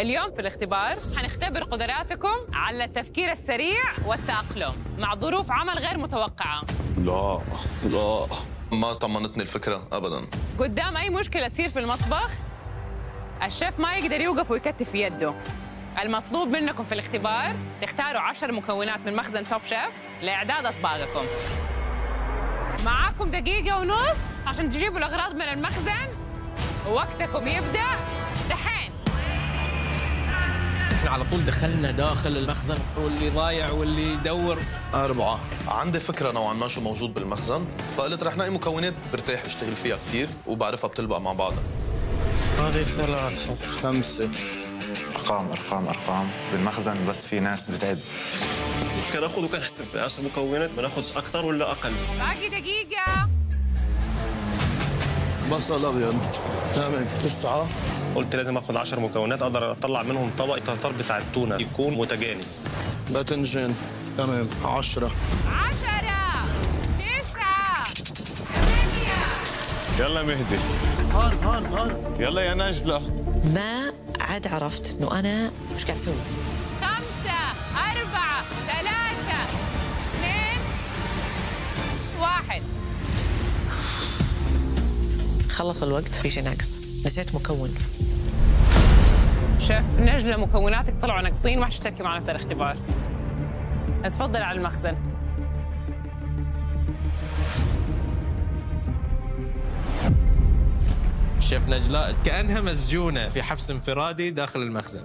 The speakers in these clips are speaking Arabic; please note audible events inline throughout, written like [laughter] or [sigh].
اليوم في الاختبار حنختبر قدراتكم على التفكير السريع والتأقلم مع ظروف عمل غير متوقعة. لا لا. ما طمنتني الفكرة أبدا. قدام أي مشكلة تصير في المطبخ الشيف ما يقدر يوقف ويكتف في يده. المطلوب منكم في الاختبار تختاروا عشر مكونات من مخزن توب شيف لإعداد أطباقكم. معاكم دقيقة ونص عشان تجيبوا الأغراض من المخزن. ووقتكم يبدأ. على طول دخلنا داخل المخزن. واللي ضايع واللي يدور. أربعة. عندي فكرة نوعا ما شو موجود بالمخزن. فقلت رح نقي مكونات برتاح أشتغل فيها كثير وبعرفها بتلبق مع بعضها هذه ثلاثة. خمسة. أرقام أرقام أرقام. بالمخزن بس في ناس بتعد. كان أخذ وكان حسب 10 مكونات ما ناخذش أكثر ولا أقل. باقي دقيقة. بصل أبيض ثمان تسعة. قلت لازم اخذ 10 مكونات أقدر أطلع منهم طبق الترتار بتاع التونة. يكون متجانس. باذنجان تمام. عشرة. عشرة. تسعة. ثمانية. يلا مهدي. هان هان هان يلا يا نجلة. ما عاد عرفت إنه أنا وش قاعد أسوي. خلص الوقت في شيء ناقص. نسيت مكون. شيف نجلة مكوناتك طلعوا ناقصين ما حتشتكي معنا في الاختبار. اتفضل على المخزن. شيف نجلاء كأنها مسجونة في حبس انفرادي داخل المخزن.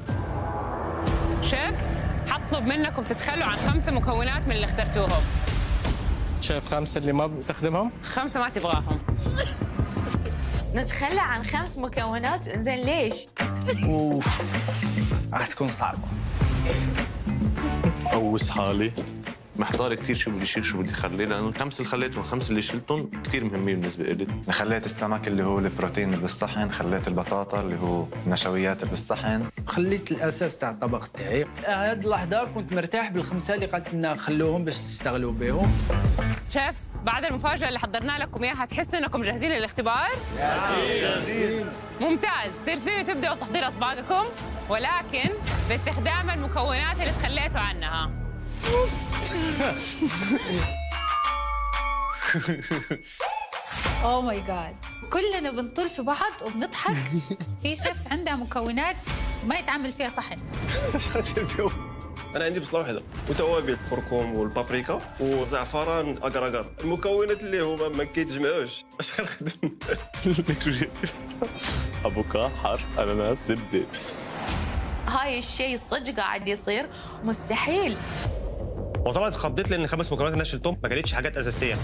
شيفس حطلب منكم تتخلوا عن خمسة مكونات من اللي اخترتوهم. شيف خمسة اللي ما بستخدمهم خمسة ما تبغاهم. [laughs] نتخلى عن خمس مكونات إنزين ليش؟ راح تكون صعبة قوس حالي محتار كثير شو بدي اشيل شو بدي اخلي لأنه الخمسة اللي خليتهم والخمسه اللي شلتهم كثير مهمين بالنسبة لي خليت السمك اللي هو البروتين اللي بالصحن خليت البطاطا اللي هو النشويات اللي بالصحن. خليت الأساس تاع الطبق تاعي. هاد اللحظة كنت مرتاح بالخمسة اللي قلت لنا خلوهم باش تشتغلوا بهم. شيفس بعد المفاجأة اللي حضرنا لكم إياها تحسوا إنكم جاهزين للاختبار؟ جاهزين. ممتاز. سيرسوا تبدأوا تحضير أطباقكم ولكن باستخدام المكونات اللي تخليتوا عنها. اوه ماي جاد كلنا بنطل في بعض وبنضحك. [laughs] في شيف عندها مكونات ما يتعامل فيها صحن [laughs] أنا عندي بصلة واحدة. وتوابل كركم والبابريكا وزعفران اقر اقر المكونات اللي هما ما كيتجمعوش. [laughs] أش غنخدم؟ افوكا حار أناناس زبدة. هاي الشيء صدق قاعد يصير. مستحيل. وطبعا اتخضيت لأن خمس مكونات اللي أنا شلتهم ما كانتش حاجات أساسية.